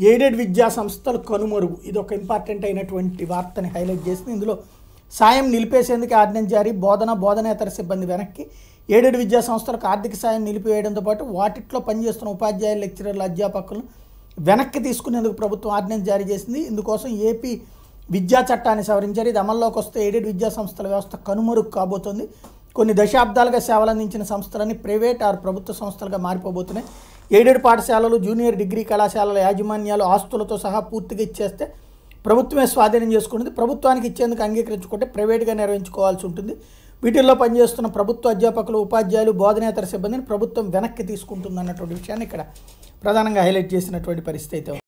Aided విద్యా సంస్థలు కనుమరుగు. ఇది ఒక ఇంపార్టెంట్ అయినటువంటి వార్తని హైలైట్ చేసింది. ఇందులో సాయం నిలిపేసేందుకు ఆర్డినెన్స్ జారీ బోధన బోధనేతర సిబ్బంది వెనక్కి. ఎయిడెడ్ విద్యా సంస్థలకు ఆర్థిక సాయం నిలిపివేయడంతో పాటు వాటిట్లో పనిచేస్తున్న ఉపాధ్యాయులు లెక్చరర్లు అధ్యాపకులను వెనక్కి తీసుకునేందుకు ప్రభుత్వం ఆర్డినెన్స్ జారీ చేసింది. ఇందుకోసం ఏపీ విద్యా చట్టాన్ని సవరించారు. ఇది అమల్లోకి వస్తే ఎయిడెడ్ విద్యా సంస్థల వ్యవస్థ కనుమరుగు కాబోతోంది. కొన్ని దశాబ్దాలుగా సేవలందించిన సంస్థలన్నీ ప్రైవేట్ ఆర్ ప్రభుత్వ సంస్థలుగా మారిపోబోతున్నాయి. ఎయిడెడ్ పాఠశాలలు జూనియర్ డిగ్రీ కళాశాలల యాజమాన్యాలు ఆస్తులతో సహా పూర్తిగా ఇచ్చేస్తే ప్రభుత్వమే స్వాధీనం చేసుకుంటుంది ప్రభుత్వానికి ఇచ్చేందుకు అంగీకరించుకుంటే ప్రైవేట్గా నిర్వహించుకోవాల్సి ఉంటుంది వీటిల్లో పనిచేస్తున్న ప్రభుత్వ అధ్యాపకులు ఉపాధ్యాయులు బోధనేతర సిబ్బందిని ప్రభుత్వం వెనక్కి తీసుకుంటుంది అన్నటువంటి విషయాన్ని ఇక్కడ ప్రధానంగా హైలైట్ చేసినటువంటి పరిస్థితి అయితే ఉంది.